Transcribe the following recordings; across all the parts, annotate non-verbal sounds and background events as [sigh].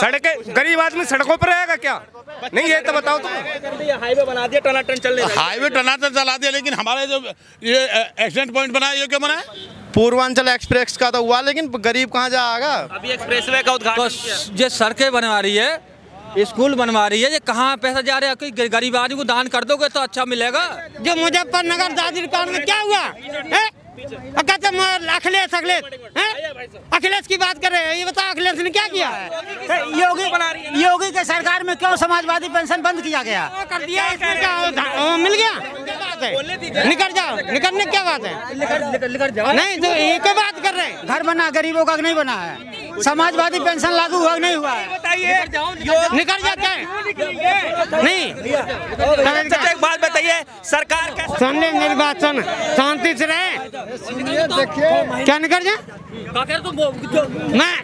सड़कें गरीब आदमी सड़कों पर रहेगा क्या? नहीं ये तो बताओ तुम। हाईवे बना दिया टनाटन चलने लगा। हाईवे टनाटन चला दिया लेकिन हमारे जो ये एक्सीडेंट पॉइंट बनाया ये क्यों बनाया? पूर्वांचल एक्सप्रेस का तो हुआ लेकिन गरीब कहाँ जाएगा अभी एक्सप्रेसवे का उद्घाटन तो ये सड़कें बनवा रही है स्कूल बनवा रही है ये कहाँ पैसा जा रहा है? कोई गरीब आदमी को दान कर दोगे तो अच्छा मिलेगा? जो मुजफ्फरनगर दादरी कांड में क्या हुआ? है? कहते अखिलेश अखिलेश अखिलेश की बात कर रहे हैं ये बताओ अखिलेश ने क्या किया है? योगी योगी के सरकार में क्यों समाजवादी पेंशन बंद किया गया? कर दिया इसमें क्या मिल गया? क्या बात है निकल जाओ निकलने की क्या बात है? नहीं तो ये क्या बात कर रहे हैं घर बना गरीबों का नहीं बना है। समाजवादी पेंशन लागू हुआ नहीं हुआ? है निकल जाते हैं नहीं एक बात बताइए सरकार बात सुन शांति से रहे। क्या निकल जाए? मैं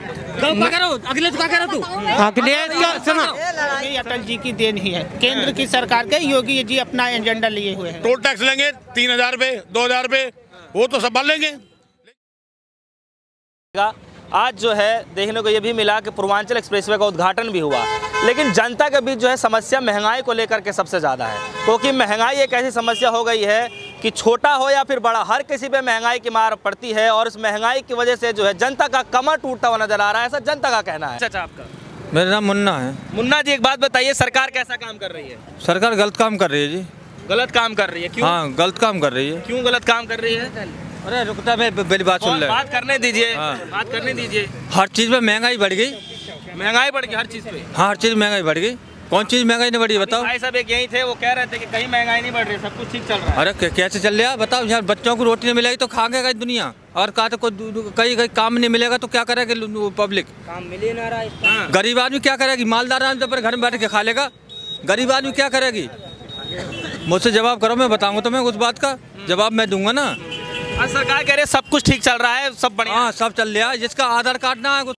क्या कह रहे अगले क्या कह रहे तू? अखिलेश का अटल जी की देन ही है। केंद्र की सरकार के योगी जी अपना एजेंडा लिए हुए हैं। टोल टैक्स लेंगे तीन हज़ार रुपये दो हज़ार रुपये वो तो सब लेंगे। आज जो है देखने को ये भी मिला कि पूर्वांचल एक्सप्रेसवे का उद्घाटन भी हुआ। लेकिन जनता के बीच जो है समस्या महँगाई को लेकर के सबसे ज़्यादा है। क्योंकि महँगाई एक ऐसी समस्या हो गई है कि छोटा हो या फिर बड़ा हर किसी पे महँगाई की मार पड़ती है और इस महँगाई की वजह से जो है जनता का कमर टूटता हुआ नज़र आ रहा है। ऐसा जनता का कहना है। चाचा आपका? मेरा नाम मुन्ना है। मुन्ना जी एक बात बताइए सरकार कैसा काम कर रही है? सरकार गलत काम कर रही है जी। गलत काम कर रही है क्यों? हाँ गलत काम कर रही है। क्यों गलत काम कर रही है? अरे रुकता मैं मेरी बात सुन ले। बात करने दीजिए। हाँ। बात करने दीजिए। हर चीज़ में महँगाई बढ़ गई। महँगाई बढ़ गई हर चीज़ पे। हाँ हर चीज़ महँगाई बढ़ गई। कौन चीज़ महँगाई नहीं बढ़ी बताओ। भाई साहब एक यही थे वो कह रहे थे कि कहीं महँगाई नहीं बढ़ रही सब कुछ ठीक चल रहा है। अरे कैसे चल रहा बताओ यार बच्चों को रोटी नहीं मिलेगी तो खाएँगे कहीं दुनिया? और कहा तो कहीं कहीं काम नहीं मिलेगा तो क्या करेगी पब्लिक हाँ। गरीब आदमी क्या करेगी? मालदार आदमी तो अपने घर में बैठ के खा लेगा। गरीब आदमी क्या करेगी? मुझसे जवाब करो मैं बताऊँगा तुम्हें उस बात का। जवाब मैं दूँगा ना। आज सरकार कह रही है सब कुछ ठीक चल रहा है सब बढ़िया हाँ सब चल रहा है। जिसका आधार कार्ड ना है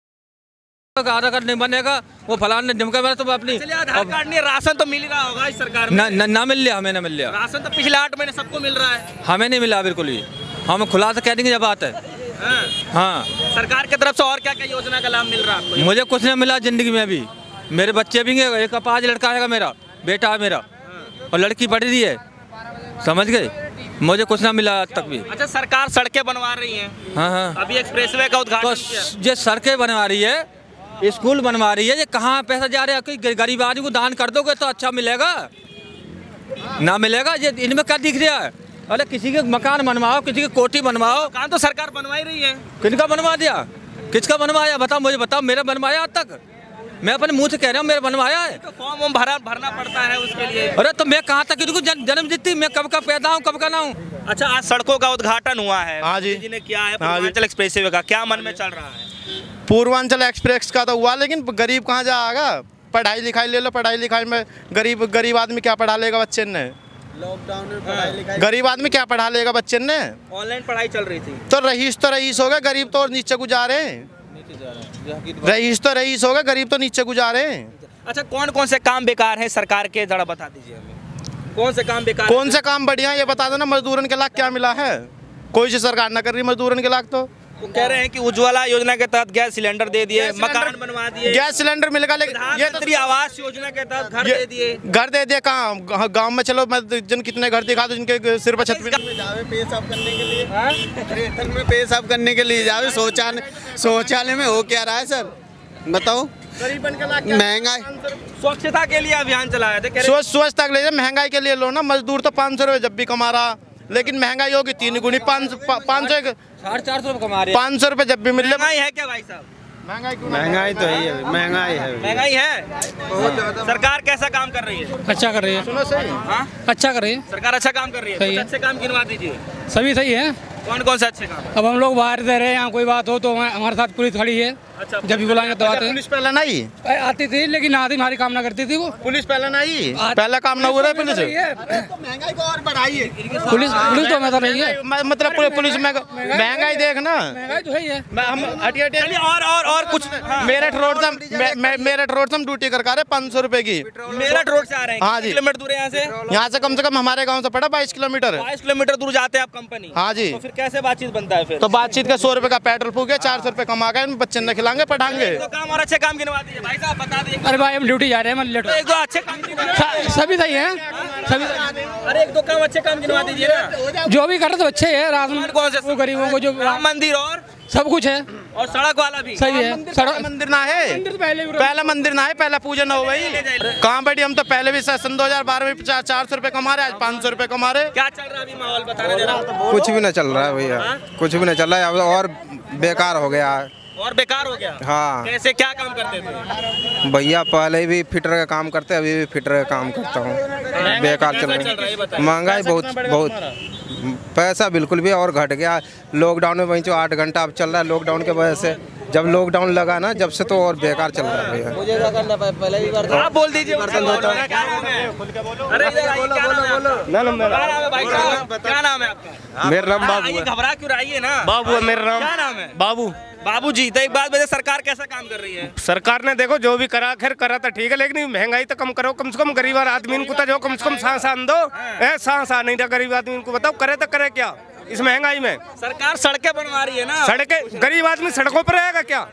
आधार कार्ड नहीं बनेगा। वो फलान ने ढिमका मेरा तो अपनी आधार कार्ड नहीं राशन तो मिल रहा होगा इस सरकार में। ना, ना, ना मिल लिया हमें ना मिल लिया। राशन तो पिछले आठ महीने सबको मिल रहा है। हमें नहीं मिला बिल्कुल भी। हम खुला से कह देंगे जब बात है। हाँ। हाँ। सरकार की तरफ़ से और क्या क्या योजना का लाभ मिल रहा है मुझे कुछ नहीं मिला ज़िंदगी में अभी। मेरे बच्चे भी एक पाँच लड़का है मेरा बेटा है मेरा। और लड़की पढ़ रही है। समझ गए? मुझे कुछ ना मिला आज तक भी। अच्छा सरकार सड़कें बनवा रही है। हाँ हाँ। अभी एक्सप्रेसवे का तो उद्घाटन किया ये सड़कें बनवा रही है स्कूल बनवा रही है ये कहाँ पैसा जा रहा है? कोई गरीब आदमी को दान कर दोगे तो अच्छा मिलेगा? ना मिलेगा? ये इनमें क्या दिख रहा है? अरे किसी के मकान बनवाओ किसी की कोठी बनवाओ। काम तो सरकार बनवा ही रही है। किनका बनवा दिया? किसका बनवाया? बताओ मुझे बताओ मेरा बनवाया आज तक? मैं अपने मुँह से कह रहा हूँ मेरा बनवाया है। तो फॉर्म वॉर्म भरा भरना पड़ता है उसके लिए। अरे तो मैं कहाँ तक इनको जन- जन्म देती मैं कब का पैदा हूँ कब का ना हूँ। अच्छा आज सड़कों का उद्घाटन हुआ है। हाँ जी। जी ने किया है हाँ। पूर्वांचल एक्सप्रेसवे का। क्या मन में चल रहा है? पूर्वांचल एक्सप्रेस का तो हुआ लेकिन गरीब कहाँ जाएगा पढ़ाई लिखाई ले लो पढ़ाई लिखाई में गरीब गरीब आदमी क्या पढ़ा लेगा बच्चे ने? लॉकडाउन गरीब आदमी क्या पढ़ा लेगा बच्चे ने? ऑनलाइन पढ़ाई चल रही थी। तो रईस तो रईस होगा गरीब तो और नीचे गुजारे रईस तो रईस होगा गरीब तो नीचे गुजारे अच्छा कौन कौन से काम बेकार है? सरकार के जरा बता दीजिए हमें। कौन से काम बेकार कौन से काम बढ़िया ये बता दो ना मजदूरन के लाख क्या मिला है? कोई सी सरकार ना कर रही मजदूरन के लाख तो। वो कह रहे हैं कि उज्ज्वला योजना के तहत गैस सिलेंडर दे दिए मकान बनवा दिए। गैस सिलेंडर मिलेगा लेकिन ये तो आवास योजना के तहत घर दे दिए। घर दे दिए कहाँ? गाँव में चलो मैं जिन कितने घर दिखा दो जिनके सिर पर छत जावे पे साफ़ करने के लिए। खेतन में पे साफ़ करने के लिए जावे शौचालय शौचालय में हो क्या रहा है सर? बताओ। महँगाई स्वच्छता के लिए अभियान चलाया थे कह रहे- स्वच्छ स्वच्छ तक ले जाए महँगाई के लिए लो ना मजदूर तो पाँच सौ रुपये जब भी कमा रहा। लेकिन महँगाई होगी तीन गुनी पाँच पाँच सौ साढ़े चार सौ कमा रहे पाँच सौ रुपये जब भी मिल रहे महँगाई है क्या भाई साहब? महँगाई तो ही है महँगाई है। महँगाई है? सरकार कैसा काम कर रही है? अच्छा कर रही है। सुनो सही। हाँ? अच्छा कर रही है। सरकार अच्छा काम कर रही है। सही है। अच्छे काम गिनवा दीजिए। सभी सही है। कौन कौन से अच्छे काम? अब हम लोग बाहर दे रहे हैं यहाँ कोई बात हो तो हमारे हमारे साथ पुलिस खड़ी है। अच्छा जब भी बुलाएँगे तो आते पुलिस पहले नहीं? हैं आती थी लेकिन आती हमारी काम ना करती थी वो। पुलिस पहले नहीं? पहला काम ना हो रहा है पुलिस पुलिस महँगाई को और बढ़ाइए। पुलिस पुलिस तो हमेशा नहीं है मतलब पुलिस में महँगाई देखना महँगाई तो है हम हटिया और और और कुछ हाँ, मेरठ रोड से मेरठ रोड से हम ड्यूटी कर रहे पाँच सौ रुपए की। मेरठ रोड से आ रहे हैं। हाँ जी। किलोमीटर दूर यहाँ से? यहाँ से कम से कम हमारे गाँव से पड़ा बाईस किलोमीटर। बाईस किलोमीटर दूर जाते हैं आप कंपनी हाँ जी। तो फिर कैसे बातचीत बनता है फिर? तो बातचीत का सौ रुपए का पेट्रोल फूके चार सौ रुपए कमा गए बच्चे ने पढ़ाएँगे तो काम और अच्छे काम गिनवा दीजिए भाई साहब बता दीजिए। अरे भाई हम ड्यूटी जा रहे हैं लेट तो एक दो अच्छे काम सभी सही है? सभी अरे एक दो काम अच्छे काम गिनवा दीजिए ना। जो भी कर रहे तो अच्छे है राशन कौन से गरीबों को जो राम मंदिर और? सब कुछ है। और सड़क वाला भी। सही है। सड़क मंदिर ना है। मंदिर तो पहले भी पहला मंदिर ना है पहला पूजन हो गई कहाँ बैठी हम तो पहले भी सन दो हज़ार बारह में चार चार सौ रुपए कमा रहे आज पाँच सौ रुपए कमा रहे क्या चल रहा है अभी माहौल बताने जरा। कुछ भी ना चल रहा है भैया। कुछ भी नहीं चल रहा है और बेकार हो गया। है और बेकार हो गया। हाँ। कैसे क्या काम करते थे? भैया पहले भी फिटर का काम करते अभी भी फिटर का काम करता हूँ। बेकार चल रहा है रहा। है महँगाई बहुत बहुत। पैसा बिल्कुल भी और घट गया। लॉकडाउन में वहीं जो आठ घंटा अब चल रहा है लॉकडाउन की वजह से। जब लॉकडाउन लगा ना जब से तो और बेकार चल रहा है भैया। आप बोल दीजिए क्या नाम है? अरे इधर आइए क्या नाम है आपका? क्या नाम है भाई साहब? क्या नाम है आपका? मेरा नाम बाबू है। घबरा क्यों रहिए ना? बाबू है मेरा क्या नाम है? बाबू। बाबू जी तो एक बात बताइए सरकार कैसा काम कर रही है? सरकार ने देखो जो भी करा खैर करा तो ठीक है लेकिन महँगाई तो कम करो कम से कम गरीब आदमी को तो जो कम से कम सांस आन दो। सांस आ नहीं था गरीब आदमी को बताओ करे तो करे क्या इस महँगाई में? सरकार सड़कें बनवा रही है ना? सड़कें गरीब आदमी सड़कों पर रहेगा क्या?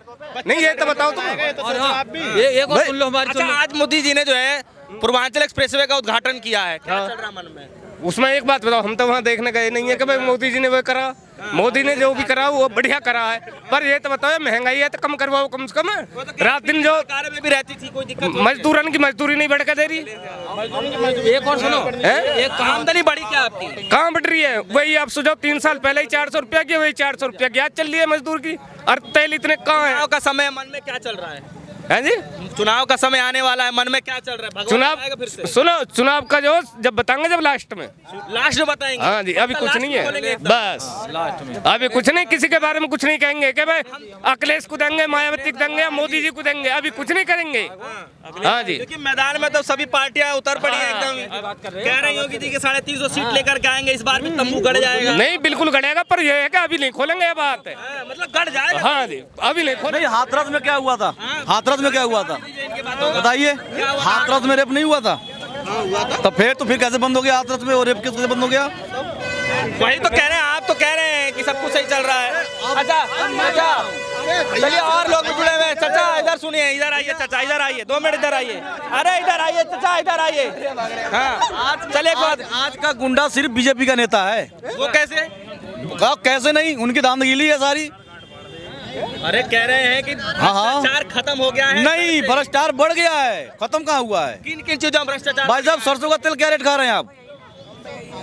नहीं ये तो बताओ तुम। और हाँ, ये एक सुन लो हमारी अच्छा आज मोदी जी ने जो है पूर्वांचल एक्सप्रेसवे का उद्घाटन किया है क्या चल रहा मन में? उसमें एक बात बताओ हम तो वहाँ देखने गए नहीं है कि भाई मोदी जी ने वो करा। मोदी ने जो भी करा वो बढ़िया करा है। पर ये तो बताओ महँगाई है तो कम करवाओ कम से कम। रात दिन जो भी रहती थी कोई दिक्कत नहीं। मजदूरन की मजदूरी नहीं बढ़ के दे रही। एक और सुनो है? एक आमदनी बढ़ी क्या आपकी? कहाँ बढ़ रही है। वही आप सुझाव तीन साल पहले ही चार सौ रुपया की वही चार सौ रुपया की। आज चल रही है मजदूर की। और तेल इतने कहाँ है? का समय मन में क्या चल रहा है? हैं जी? चुनाव का समय आने वाला है मन में क्या चल रहा है? चुनाव फिर से। सुनो चुनाव का जो जब बताएँगे जब लास्ट में। लास्ट में बताएँगे। हाँ जी अभी कुछ नहीं है। बोलेंगे। एकदम। बस। अभी कुछ नहीं किसी के बारे में कुछ नहीं कहेंगे कि भाई अखिलेश को देंगे मायावती को देंगे मोदी जी को देंगे अभी कुछ नहीं करेंगे। हाँ जी। क्योंकि मैदान में तो सभी पार्टियाँ उतर पड़ी हैं एकदम। कह रही होगी जी कि साढ़े तीन सौ सीट लेकर के आएँगे इस बार भी तंबू गड़ जाएगा। नहीं बिल्कुल गड़ेगा पर यह है कि अभी नहीं खोलेंगे ये बात। है हाँ, मतलब गड़ जाएगा। हाँ जी अभी नहीं खोलेंगे नहीं हाथरस में क्या हुआ था? हाथरस में क्या हुआ था? बताइए। हाथरस में रेप नहीं हुआ था? तो फिर तो फिर कैसे बंद हो गया हाथरस में? और रेप कैसे बंद हो गया? वही तो कह रहे हैं आप तो कह रहे हैं कि सब कुछ सही चल रहा है। अच्छा अच्छा। चलिए और लोग जुड़े हुए चाचा इधर सुनिए इधर आइए चाचा इधर आइए। दो मिनट इधर आइए। अरे इधर आइए चाचा इधर आइए। हाँ चलिए बात आज का गुंडा सिर्फ़ बीजेपी का नेता है। वो कैसे? कैसे नहीं? उनकी दांदगिली है सारी। अरे कह रहे हैं कि हाँ, हाँ। भ्रष्टाचार खत्म हो गया है। नहीं भ्रष्टाचार बढ़ गया है। खत्म कहाँ हुआ है? किन किन चीज़ों में भ्रष्टाचार भाई साहब सरसों का तेल क्या रेट खा रहे हैं आप?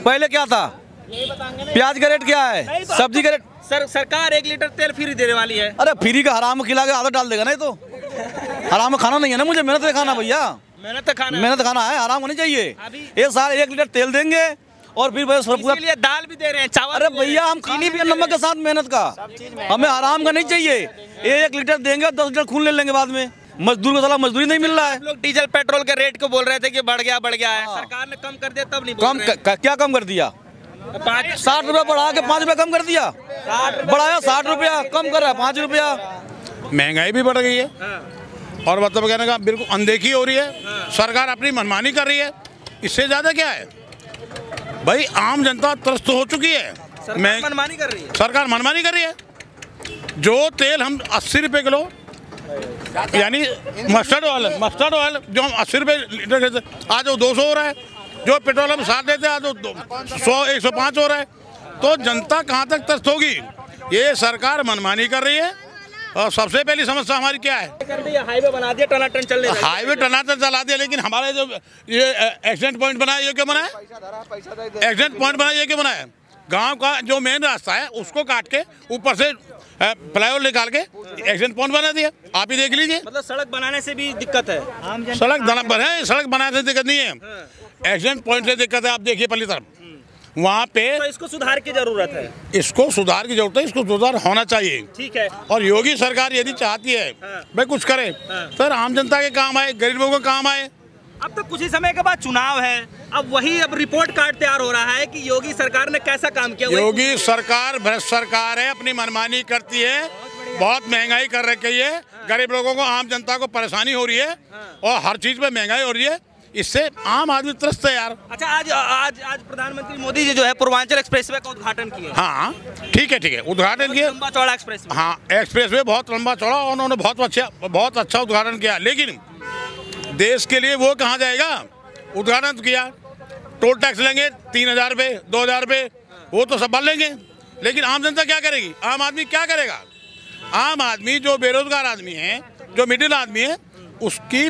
पहले क्या था? प्याज का रेट क्या है? सब्ज़ी का रेट सर सरकार एक लीटर तेल फ्री देने वाली है। अरे फ्री का हराम खिला के आदत डाल देगा नहीं तो। हराम खाना नहीं है ना मुझे? मेहनत से खाना भैया। मेहनत खाना मेहनत खाना है आराम होनी चाहिए। एक साल एक लीटर तेल देंगे और फिर भाई दाल भी दे रहे हैं चावल अरे भैया हम चीनी भी नमक के साथ मेहनत का। हमें आराम का नहीं चाहिए। एक लीटर देंगे दस लीटर खून ले लेंगे बाद में। मजदूर को साला मजदूरी नहीं मिल रहा है। लोग डीजल पेट्रोल के रेट को बोल रहे थे कि बढ़ गया बढ़ गया है। सरकार ने कम कर दिया तब नहीं कम क्या कम कर दिया? साठ रुपया बढ़ा के पाँच रुपया कम कर दिया। बढ़ाया साठ रुपया कम कर रहा है पाँच रुपया। महँगाई भी बढ़ गई है। और मतलब कहने का बिल्कुल अनदेखी हो रही है। सरकार अपनी मनमानी कर रही है। इससे ज़्यादा क्या है? भाई आम जनता त्रस्त हो चुकी है। मैं मनमानी कर रही है। सरकार मनमानी कर रही है। जो तेल हम अस्सी रुपये किलो यानी मस्टर्ड ऑयल मस्टर्ड ऑयल जो हम अस्सी रुपये लीटर देते आज वो दो सौ हो रहा है। जो पेट्रोल हम साथ देते आज वो सौ एक सौ पाँच हो रहा है। तो जनता कहाँ तक त्रस्त होगी? ये सरकार मनमानी कर रही है। और सबसे पहली समस्या हमारी क्या है? हाईवे बना दिया टनाटन चलने लगा। हाईवे टनाटन चला दिया लेकिन हमारे जो ये एक्सीडेंट पॉइंट बनाया ये क्यों बनाया एक्सीडेंट पॉइंट बनाया ये क्यों बनाया गाँव का जो मेन रास्ता है उसको काट के ऊपर से फ्लाईओवर निकाल के एक्सीडेंट पॉइंट बना दिया। आप ही देख लीजिए। मतलब सड़क बनाने से भी दिक्कत है। सड़क बना सड़क बनाने से दिक्कत नहीं है। एक्सीडेंट पॉइंट से दिक्कत है आप देखिए पहली तरफ़। वहाँ पे तो इसको सुधार की ज़रूरत है। इसको सुधार की ज़रूरत है इसको सुधार होना चाहिए। ठीक है। और योगी सरकार यदि चाहती है भाई कुछ करे। तो आम जनता के काम आए गरीबों के काम आए। अब तो कुछ ही समय के बाद चुनाव है। अब वही अब रिपोर्ट कार्ड तैयार हो रहा है कि योगी सरकार ने कैसा काम किया। योगी सरकार भ्रष्ट सरकार है अपनी मनमानी करती है। बहुत महँगाई कर रखी है। गरीब लोगों को आम जनता को परेशानी हो रही है। और हर चीज़ में महँगाई हो रही है। इससे आम आदमी त्रस्त है यार। अच्छा आज आज आज प्रधानमंत्री मोदी जी जो है पूर्वांचल एक्सप्रेसवे का उद्घाटन किए। हाँ ठीक है ठीक है उद्घाटन किया लंबा चौड़ा एक्सप्रेस हाँ एक्सप्रेस वे बहुत लंबा चौड़ा और उन्होंने बहुत अच्छा बहुत अच्छा उद्घाटन किया। लेकिन देश के लिए वो कहाँ जाएगा? उद्घाटन तो किया। टोल टैक्स लेंगे तीन हज़ार रुपये दो हज़ार रुपये वो तो सब भर लेंगे। लेकिन आम जनता क्या करेगी? आम आदमी क्या करेगा? आम आदमी जो बेरोजगार आदमी है जो मिडिल आदमी है उसकी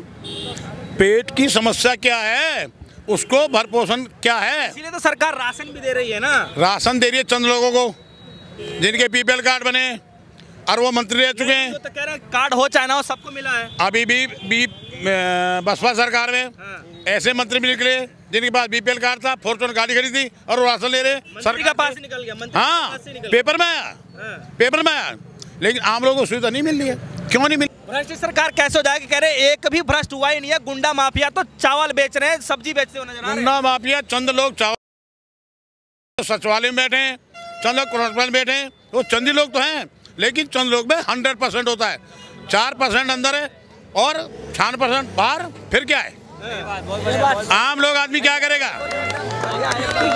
पेट की समस्या क्या है? उसको भरपोषण क्या है? इसीलिए तो सरकार राशन भी दे रही है ना। राशन दे रही है चंद लोगों को जिनके पीपीएल कार्ड बने और वो मंत्री रह चुके हैं। तो कह रहे हैं कार्ड हो चाहे ना हो सबको मिला है। अभी भी भी बसपा सरकार में ऐसे मंत्री भी निकले जिनके पास बीपीएल कार्ड था फॉर्चून गाड़ी खरीदी और वो राशन ले रहे। मंत्री का पास निकल गया हाँ निकल पेपर में आया। पेपर में आया। लेकिन आम लोगों को सुविधा नहीं मिल रही है। क्यों नहीं मिल भ्रष्ट सरकार कैसे हो जाएगी कह रहे एक भी भ्रष्ट हुआ ही नहीं है गुंडा माफिया तो चावल बेच रहे हैं सब्ज़ी बेचते हुए नज़र हैं। गुंडा माफिया चंद लोग चावल सचिवालय में बैठे हैं चंद लोग में बैठे हैं वो चंद लोग तो हैं लेकिन चंद लोग में हंड्रेड परसेंट होता है। चार परसेंट अंदर है और छान परसेंट बाहर फिर क्या है? आम लोग आदमी क्या करेगा?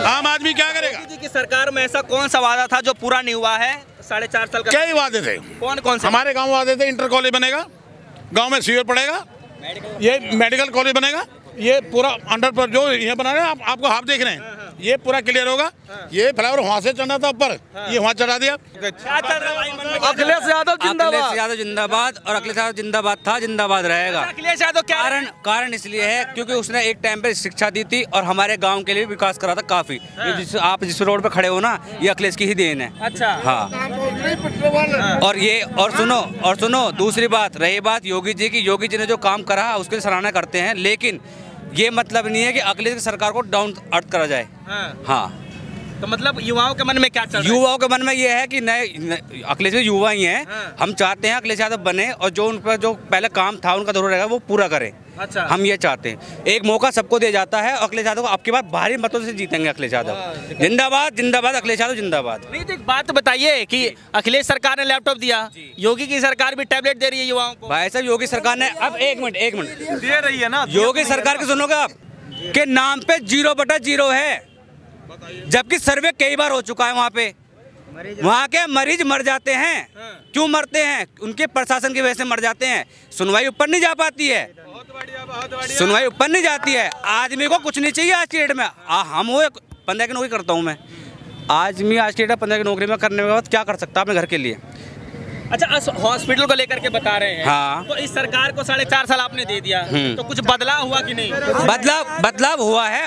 आम आदमी क्या करेगा? जी की सरकार में ऐसा कौन सा वादा था जो पूरा नहीं हुआ है? साढ़े चार साल का कई वादे थे? कौन कौन से? हमारे गाँव वादे थे इंटर कॉलेज बनेगा गाँव में सीवर पड़ेगा ये मेडिकल कॉलेज बनेगा ये पूरा अंडर पर जो ये बना रहे हैं आप, आपको हाफ़ देख रहे हैं। ये पूरा क्लियर होगा। ये फ्लावर वहाँ से चढ़ना था ऊपर। ये वहाँ चढ़ा दिया। है में? अखिलेश यादव जिंदाबाद। अखिलेश यादव जिंदाबाद और अखिलेश यादव जिंदाबाद था जिंदाबाद रहेगा। अखिलेश यादव क्या कारण कारण इसलिए है क्योंकि उसने एक टाइम पे शिक्षा दी थी और हमारे गाँव के लिए विकास करा था काफ़ी। ये जिस आप जिस रोड पे खड़े हो ना ये अखिलेश की ही देन है। अच्छा। हाँ। और ये और सुनो और सुनो दूसरी बात रही बात योगी जी की। योगी जी ने जो काम करा उसके लिए सराहना करते हैं लेकिन ये मतलब नहीं है कि अखिलेश की सरकार को डाउन अर्थ करा जाए। हाँ, हाँ। तो मतलब युवाओं के मन में क्या चल युवाओं के मन में ये है कि नए अखिलेश भी युवा ही हैं। हाँ। हम चाहते हैं अखिलेश यादव बने और जो उन पर जो पहले काम था उनका ज़रूर रहेगा वो पूरा करें। अच्छा। हम ये चाहते हैं। एक मौका सबको दिया जाता है अखिलेश यादव को। आपके बाद भारी मतों से जीतेंगे अखिलेश यादव। जिंदाबाद जिंदाबाद अखिलेश यादव जिंदाबाद। नहीं तो एक बात बताइए कि अखिलेश सरकार ने लैपटॉप दिया। योगी की सरकार भी टैबलेट दे रही है युवाओं को। भाई साहब योगी सरकार ने अब एक मिनट एक मिनट। दे रही है ना। योगी सरकार की सुनोगे आप? के नाम पे ज़ीरो बटा ज़ीरो है। जबकि सर्वे कई बार हो चुका है वहाँ पे। वहाँ के मरीज़ मर जाते हैं। क्यों मरते हैं? उनके प्रशासन की वजह से मर जाते हैं। सुनवाई ऊपर नहीं जा पाती है। सुनवाई ऊपर नहीं जाती है। आदमी को कुछ नहीं चाहिए आज की डेट में। आ, हम वो पंद्रह की नौकरी करता हूँ मैं। आदमी आज की डेट पंद्रह की नौकरी में करने के बाद क्या कर सकता है अपने घर के लिए? अच्छा हॉस्पिटल को लेकर के बता रहे हैं। हाँ। तो इस सरकार को साढ़े चार साल आपने दे दिया। हम्म। तो कुछ बदलाव हुआ कि नहीं? बदलाव बदलाव हुआ है।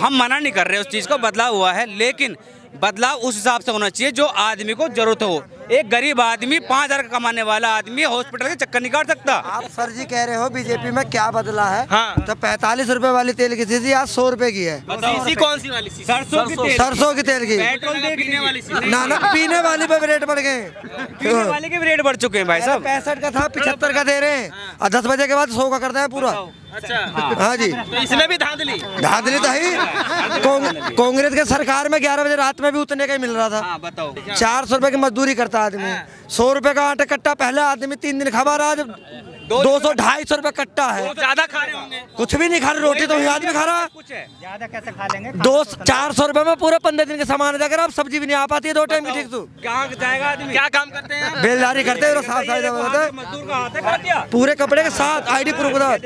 हम मना नहीं कर रहे उस चीज़ को बदलाव हुआ है। लेकिन बदलाव उस हिसाब से होना चाहिए जो आदमी को ज़रूरत हो। एक गरीब आदमी पाँच हज़ार का कमाने वाला आदमी हॉस्पिटल के चक्कर नहीं काट सकता। आप सर जी कह रहे हो बीजेपी में क्या बदला है? हाँ। तो पैंतालीस रुपए वाली तेल की थी आज सौ रुपए की है। सीसी कौन सी वाली सरसों की तेल। सरसों की तेल की। पेट्रोल पीने वाली सीसी। ना ना पीने वाली पे रेट बढ़ गए। वाले के रेट बढ़ चुके हैं भाई साहब। पैंसठ का था पिछहत्तर का दे रहे हैं। और दस बजे के बाद सौ का करता है पूरा। अच्छा। हाँ जी। तो इसमें भी धांधली। धांधली तो ही कांग्रेस के सरकार में ग्यारह बजे रात में भी उतने का ही मिल रहा था। हाँ बताओ। चार सौ रुपए की मजदूरी करता आदमी। सौ रुपए का आटा कट्टा पहले आदमी तीन दिन खबर आज दो सौ ढाई सौ रुपए कट्टा है। ज़्यादा खा रहे होंगे। कुछ भी नहीं खा रहे रोटी तो ही आदमी खा रहा? कुछ है। ज़्यादा कैसे खा लेंगे? दो चार सौ रुपए में पूरे पंद्रह दिन के सामान है। अगर आप सब्ज़ी भी नहीं आ पाती है दो टाइम की ठीक तू। कहाँ जाएगा आदमी? क्या काम करते हैं बेलदारी करते हैं है। पूरे कपड़े के साथ आईडी प्रूफ के साथ।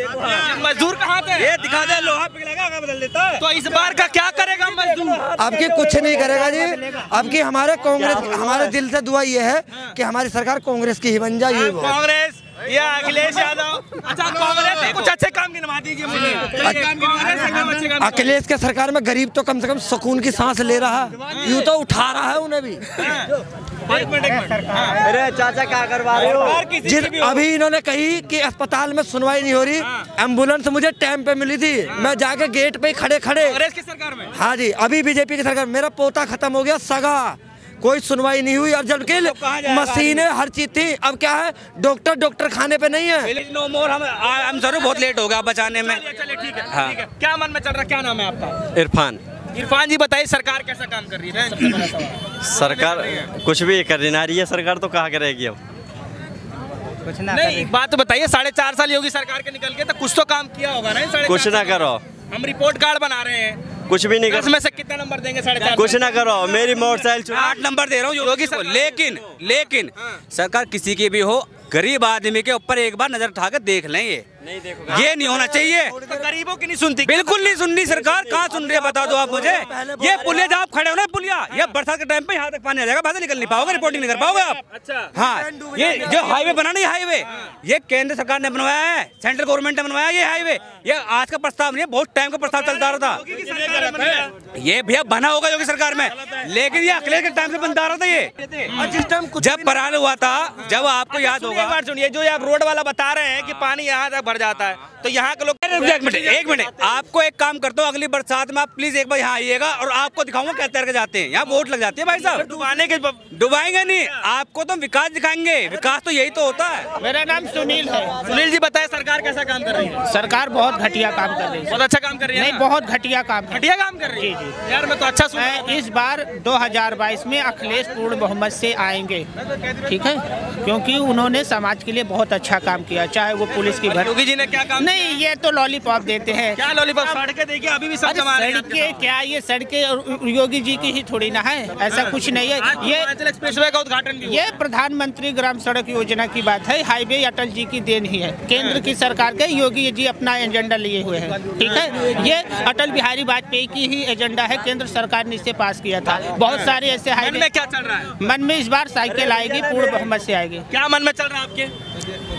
मजदूर कहाँ ये दिखा दे लोहा पिघलेगा आगे बदल देता है। तो इस बार का क्या करेगा मजदूर? अब की कुछ नहीं करेगा जी। अब की हमारे कांग्रेस हमारे दिल से दुआ ये है की हमारी सरकार कांग्रेस की ही बन जाए कांग्रेस या अखिलेश यादव। अच्छा कांग्रेस के कुछ अच्छे काम गिनवा दीजिए मुझे। कांग्रेस के काम अच्छे काम अखिलेश के सरकार में गरीब तो कम से कम सुकून की सांस ले रहा है। यूँ तो उठा रहा है उन्हें भी। एक मिनट एक मिनट। अरे चाचा क्या करवा रहे हो। जिस अभी इन्होंने कही कि अस्पताल में सुनवाई नहीं हो रही एंबुलेंस मुझे टाइम पे मिली थी। मैं जाके गेट पे ही खड़े खड़े की सरकार में? हाँ जी अभी बीजेपी की सरकार मेरा पोता खत्म हो गया सगा। कोई सुनवाई नहीं हुई और जबकि मशीनें हर चीज़ थी। अब क्या है? डॉक्टर डॉक्टर खाने पे नहीं है। नो मोर हम हम ज़रूर बहुत लेट हो गया बचाने में। चलिए ठीक है है। क्या मन में चल रहा क्या नाम है आपका? इरफान। इरफान जी बताइए सरकार कैसा काम कर रही है? सबसे बड़ा सवाल। सरकार कुछ भी कर ना रही है सरकार तो कहा करेगी अब? कुछ ना नहीं एक बात तो बताइए साढ़े चार साल योगी सरकार के निकल के तो कुछ तो काम किया होगा ना कुछ ना करो। हम रिपोर्ट कार्ड बना रहे हैं। कुछ भी नहीं कर में से कितना नंबर देंगे? साढ़े चार कुछ ना करो मेरी मोटरसाइकिल आठ नंबर दे रहा हूँ योगी सर। लेकिन लेकिन सरकार किसी की भी हो गरीब आदमी के ऊपर एक बार नज़र उठा कर देख लें ये। नहीं देखो। ये नहीं होना चाहिए। तो गरीबों की नहीं सुनती। बिल्कुल नहीं सुननी सरकार। कहाँ सुन रही है बता दो आप मुझे। ये पुलिया जहाँ आप खड़े हो ना पुलिया ये बरसात के टाइम पे यहाँ तक पानी आ जाएगा बाहर निकल नहीं पाओगे रिपोर्टिंग नहीं कर पाओगे आप। अच्छा। हाँ ये जो हाईवे बना नहीं हाईवे ये केंद्र सरकार ने बनवाया है सेंट्रल गवर्नमेंट ने बनवाया ये हाईवे ये आज का प्रस्ताव नहीं है बहुत टाइम का प्रस्ताव चलता रहा था। ये भैया बना होगा योगी सरकार में लेकिन ये अखिलेश के टाइम से बनता रहा था ये। जिस टाइम कुछ जब पराल हुआ था जब आपको याद होगा सुनिए जो आप रोड वाला बता रहे हैं कि पानी यहाँ तक भर जाता है। तो यहाँ के लोग एक मिनट एक मिनट आपको एक काम करता हूँ अगली बरसात में आप प्लीज़ एक बार यहाँ आइएगा और आपको दिखाऊँगा कैसे तैर के जाते हैं। यहाँ वोट लग जाती है भाई साहब। डुबाने के डुबाएँगे नहीं आपको तो विकास दिखाएँगे। विकास तो यही तो होता है। मेरा नाम सुनील है। सुनील जी बताए सरकार कैसा काम कर रही है? सरकार बहुत घटिया काम कर रही है। बहुत अच्छा काम कर रही है नहीं बहुत घटिया काम घटिया काम कर रही है? जी यार मैं तो अच्छा सुन मैं इस बार 2022 में अखिलेश पूर्ण बहुमत से आएँगे। ठीक है? क्योंकि उन्होंने समाज के लिए बहुत अच्छा काम किया चाहे वो पुलिस की भर्ती जी ने क्या काम नहीं ये तो लॉलीपॉप देते हैं। क्या लॉलीपॉप सड़कें देखिए अभी भी सब रहे हैं। क्या ये सड़कें? योगी जी की ही थोड़ी ना है ऐसा कुछ नहीं है। ये एक्सप्रेसवे का उद्घाटन भी ये प्रधानमंत्री ग्राम सड़क योजना की बात है हाईवे अटल जी की देन ही है। केंद्र की सरकार के योगी जी अपना एजेंडा लिए हुए हैं ठीक है? ये अटल बिहारी वाजपेयी की ही एजेंडा है केंद्र सरकार ने इसे पास किया था। बहुत सारे ऐसे हाईवे क्या चल रहा है? मन में इस बार साइकिल आएगी पूर्ण बहुमत से आएगी। क्या मन में चल रहा है आपके?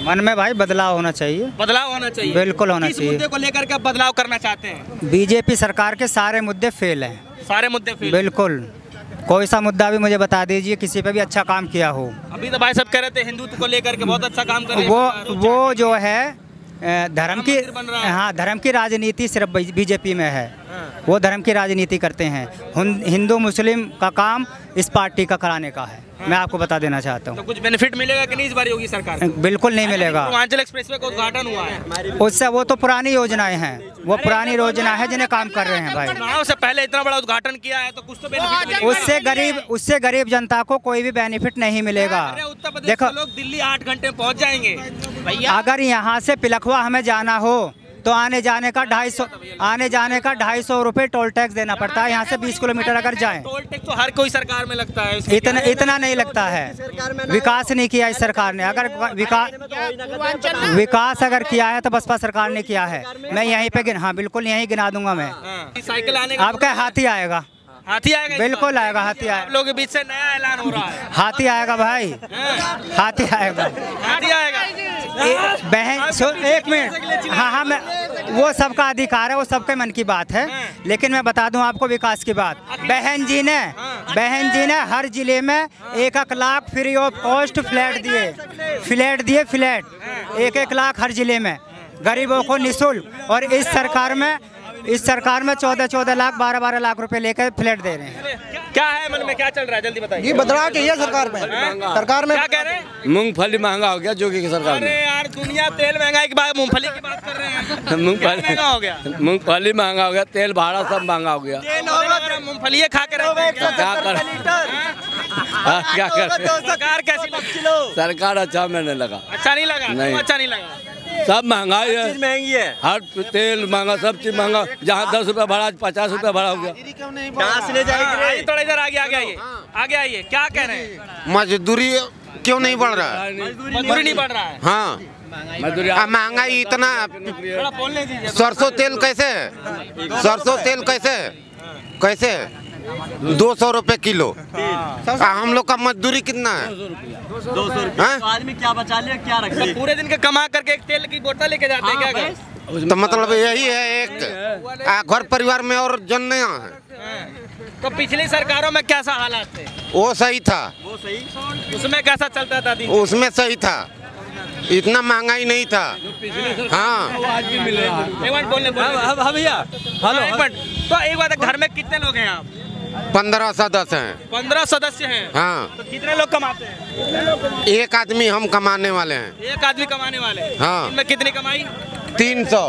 मन में भाई बदलाव होना चाहिए। बदलाव होना चाहिए। बिल्कुल होना किस चाहिए। मुद्दे को लेकर के बदलाव करना चाहते हैं? बीजेपी सरकार के सारे मुद्दे फेल हैं। सारे मुद्दे फेल बिल्कुल। कोई सा मुद्दा भी मुझे बता दीजिए किसी पे भी अच्छा काम किया हो। अभी तो भाई साहब कह रहे थे हिंदुत्व को लेकर के बहुत अच्छा काम कर रहे वो वो जो है धर्म की हाँ। धर्म की राजनीति सिर्फ़ बीजेपी में है। वो धर्म की राजनीति करते हैं। हिंदू मुस्लिम का काम इस पार्टी का कराने का है। मैं आपको बता देना चाहता हूँ। तो कुछ बेनिफिट मिलेगा कि नहीं इस बार योगी सरकार बिल्कुल नहीं मिलेगा। पूर्वांचल एक्सप्रेसवे का उद्घाटन हुआ है। उससे वो तो पुरानी योजनाएँ हैं। वो पुरानी योजना है जिन्हें काम कर रहे हैं भाई। चुनाव से पहले इतना बड़ा उद्घाटन किया है तो कुछ तो बेनिफिट उससे गरीब उससे गरीब जनता को कोई भी बेनिफिट नहीं मिलेगा। देखो लोग दिल्ली आठ घंटे पहुँच जाएँगे। अगर यहाँ से पिलखवा हमें जाना हो तो आने जाने का ढाई सौ आने जाने का ढाई सौ रुपये टोल टैक्स देना पड़ता है। यहाँ से बीस किलोमीटर अगर जाए। टोल टैक्स तो हर कोई सरकार में लगता है। इतना इतना नहीं लगता है। विकास नहीं किया इस सरकार ने। अगर विकास विकास अगर किया है तो बसपा सरकार ने किया है। मैं यहीं पे गिन हाँ बिल्कुल यहीं गिना दूँगा मैं। हाँ, साइकिल आने का आपका हाथी आएगा। हाथी आएगा बिल्कुल आएगा हाथी आप आएगा। लोगों के बीच से नया ऐलान हो रहा है। हाथी आएगा भाई। हाथी आएगा। हाथी आएगा। बहन सो एक मिनट। हाँ हाँ मैं वो सबका अधिकार है वो सबके मन की बात है। लेकिन मैं बता दूँ आपको विकास की बात। बहन जी ने बहन जी ने हर ज़िले में एक एक lakh free of cost flat दिए। फ्लैट दिए फ्लैट। एक एक लाख हर ज़िले में। गरीबों को निःशुल्क। और इस सरकार में इस सरकार में चौदह चौदह लाख बारह बारह लाख रुपए लेकर फ्लैट दे रहे हैं। क्या है मन में? क्या चल रहा है? जल्दी बताइए। ये बदलाव की है सरकार में। सरकार में क्या कह रहे हैं? मूंगफली महँगा हो गया जोगी की सरकार अरे यार दुनिया तेल महँगाई के बाद मूंगफली की बात कर रहे हैं। [laughs] में क्या महँगा हो गया। मूंगफली महँगा हो गया तेल भाड़ा सब महँगा हो गया। मूंगफली खा के रहते हैं। क्या? कर [laughs] क्या कर सरकार कैसी सरकार अच्छा मैंने लगा। अच्छा नहीं लगा? नहीं। अच्छा नहीं लगा। सब महँगाई है। महँगी है। हर तेल महँगा सब चीज़ महँगा। जहाँ दस रुपया भाड़ा पचास रुपया भाड़ा हो गया। कहाँ से ले जाएगी? थोड़ा इधर आगे आगे आइए। आगे आइए। क्या कह रहे हैं? मजदूरी क्यों नहीं बढ़ रहा? है मजदूरी नहीं बढ़ रहा। है। हाँ। मजदूरी महँगाई इतना सरसों तेल कैसे है। सरसों तेल कैसे है? कैसे है? दो सौ रुपये किलो। आ, हम लोग का मजदूरी कितना है? दो सौ हाँ? तो आदमी क्या बचा लिया क्या रख लिया? पूरे दिन का कमा करके एक तेल की बोतल लेके जाते हैं क्या तो मतलब यही है एक। आ, घर परिवार में और जन्या है। तो पिछली सरकारों में कैसा हालात थे? वो सही था। वो सही। उसमें कैसा चलता था उसमें सही था। इतना महँगाई नहीं था। हाँ। बोलने हाँ हाँ भैया। हाँ, एक मिनट। तो एक बात घर में कितने लोग हैं आप? पंद्रह सदस्य हैं। पंद्रह सदस्य हैं। हाँ। तो कितने लोग कमाते हैं? एक आदमी हम कमाने वाले हैं। एक आदमी कमाने वाले हैं। हाँ। इनमें कितनी कमाई? तीन सौ।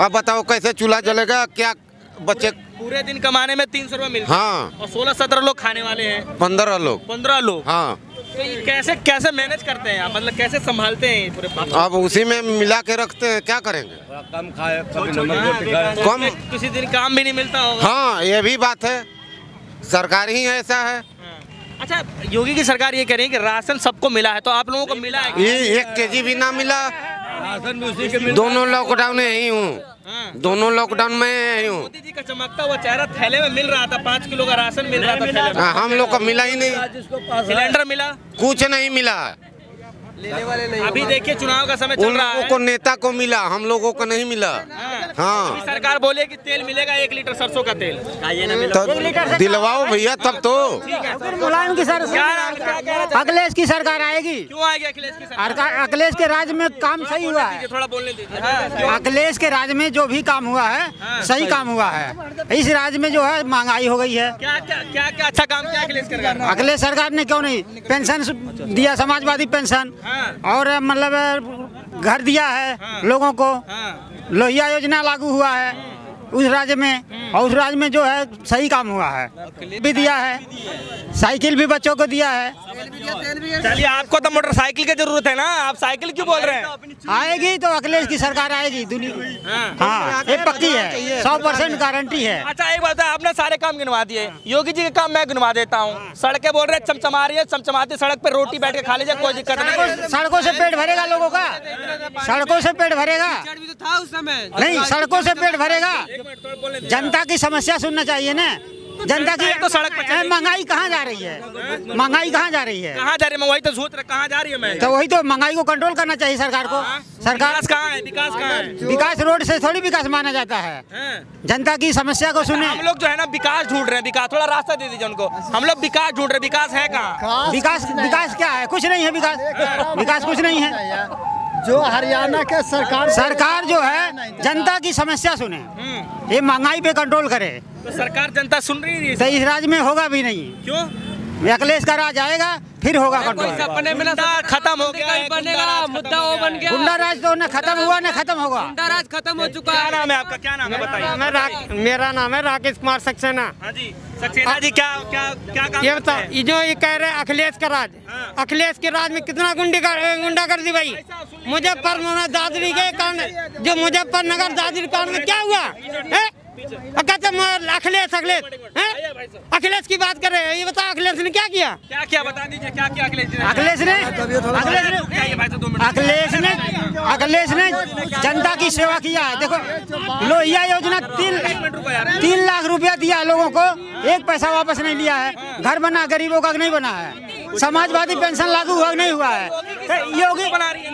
अब बताओ कैसे चूल्हा जलेगा? क्या बच्चे पूरे दिन कमाने में तीन सौ रुपये मिलता है। हाँ। और सोलह सत्रह लोग खाने वाले हैं। पंद्रह लोग। पंद्रह लोग। हाँ। तो ये कैसे कैसे मैनेज करते हैं आप? मतलब कैसे संभालते हैं पूरे अब उसी में मिला के रखते हैं। क्या करेंगे? कम खाए हाँ, खाए कम किसी दिन काम भी नहीं मिलता होगा। हाँ ये भी बात है। सरकार ही ऐसा है। अच्छा योगी की सरकार ये कह रही है कि राशन सबको मिला है तो आप लोगों को मिला है ये एक के जी भी ना मिला। राशन भी उसी के दोनों लॉकडाउन में ही हूँ। दोनों लॉकडाउन में ही हूँ। मोदी जी का चमकता हुआ चेहरा थैले में मिल रहा था पाँच किलो का राशन मिल रहा था थैले में। हाँ, हम लोग को मिला ही नहीं। सिलेंडर मिला? कुछ नहीं मिला। अभी देखिए चुनाव का समय चल रहा लोगों है। को नेता को मिला हम लोगों को नहीं मिला। हाँ। सरकार बोले कि तेल मिलेगा एक लीटर सरसों का तेल। तो दिलवाओ भैया तब तो। मुलायम की सर क्या नाम क्या कह रहे थे? अखिलेश की सरकार आएगी। क्यों आएगी अखिलेश की सरकार? अखिलेश के राज्य में काम सही हुआ है। थोड़ा बोलने दीजिए। हाँ, अखिलेश के राज्य में जो भी काम हुआ है सही। काम हुआ है। इस राज्य में जो है महँगाई हो गई है। क्या क्या क्या क्या अच्छा काम किया अखिलेश अखिलेश सरकार ने क्यों नहीं? पेंशन दिया समाजवादी पेंशन। और मतलब घर दिया है लोगों को। लोहिया योजना लागू हुआ है। उस राज्य में और उस राज्य में जो है सही काम हुआ है। भी दिया है। साइकिल भी बच्चों को दिया है। चलिए आपको तो मोटरसाइकिल की ज़रूरत है ना? आप साइकिल क्यों बोल रहे हैं? आएगी तो अखिलेश की सरकार आएगी दुनिया हाँ। ये पक्की है। सौ परसेंट गारंटी है। अच्छा एक बात है आपने सारे काम गिनवा दिए। योगी जी के काम मैं गिनवा देता हूँ। सड़कें बोल रहे हैं चमचमा रही है चमचमाती सड़क पर रोटी बैठ के खा लीजिए कोई दिक्कत नहीं। सड़कों सड़कों से पेट भरेगा लोगों का। सड़कों से पेट भरेगा। था उस समय। नहीं सड़कों से पेट भरेगा। जनता की समस्या सुनना चाहिए ना। जनता की तो सड़क पर महँगाई कहाँ जा रही है? महँगाई कहाँ जा रही है? कहाँ जा रही है? तो सोच रहा कहाँ जा रही है मैं तो वही तो महँगाई को कंट्रोल करना चाहिए सरकार को। सरकार कहाँ है? विकास कहाँ है? विकास रोड से थोड़ी विकास माना जाता है। जनता की समस्या को सुने। हम लोग जो है ना विकास ढूंढ रहे हैं विकास। थोड़ा रास्ता दे दीजिए उनको। हम लोग विकास ढूंढ रहे विकास है कहाँ? विकास विकास क्या है? कुछ नहीं है विकास। विकास कुछ नहीं है। जो हरियाणा के सरकार सरकार जो है जनता की समस्या सुने। ये महँगाई पे कंट्रोल करे। तो सरकार जनता सुन रही है तो इस राज्य में होगा भी नहीं। क्यों? अखिलेश का राज आएगा फिर होगा कंट्रोल खत्म हो गया बनेगा मुद्दा वो बन गया। गुंडा राज तो न खत्म हुआ न खत्म होगा। गुंडा राज खत्म हो चुका क्या है नाम है आपका? क्या नाम है? बताइए। मेरा नाम है राकेश कुमार सक्सेना। हाँ जी। सक्सेना जी क्या क्या क्या काम ये बताओ ये जो ये कह रहे हैं अखिलेश का राज अखिलेश के राज में कितना गुंडी गुंडा कर दी भाई मुजफ्फरपुर में दादरी के कारण जो मुजफ्फरनगर दादरी कांड में क्या हुआ? है? अखिलेश अखिलेश? अखिलेश की बात कर रहे हैं ये बताओ अखिलेश ने क्या किया? क्या क्या बता दीजिए क्या क्या अखिलेश ने? अखिलेश ने? अखिलेश ने? अखिलेश ने? अखिलेश ने? जनता की सेवा किया। है देखो लोहिया योजना तीन तीन लाख रुपया दिया लोगों को एक पैसा वापस नहीं लिया है। घर बना गरीबों का नहीं बना है। समाजवादी पेंशन लागू हुआ नहीं हुआ है। तो योगी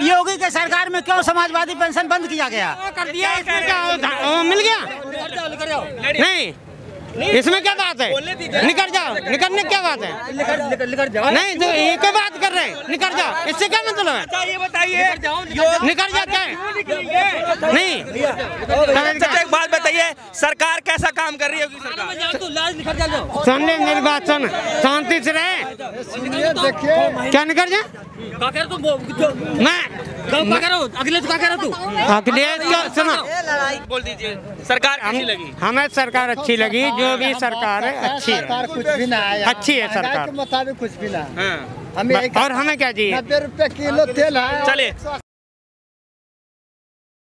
योगी के सरकार में क्यों समाजवादी पेंशन बंद किया गया? कर दिया? इसमें क्या मिल गया? नहीं। इसमें क्या बात है? निकल जाओ। निकलने क्या बात है? नहीं तो ये क्या बात कर रहे हैं। निकल जाओ। इससे क्या मतलब है? अच्छा ये बताइए। निकल जा क्या है? नहीं। एक बात बताइए। सरकार कैसा काम कर रही है? योगी सुन ले मेरी बात सुन। शांति से रहे। क्या निकल जा मैं अखिलेश का कह तू? अखिलेश का सुना बोल दीजिए सरकार अच्छी लगी? हमें सरकार अच्छी लगी जो भी सरकार है अच्छी सरकार है कुछ भी ना आया। अच्छी है सरकार। मुताबिक कुछ भी ना। हाँ। हमें और हमें क्या चाहिए? नब्बे रुपए किलो तेल है। चलिए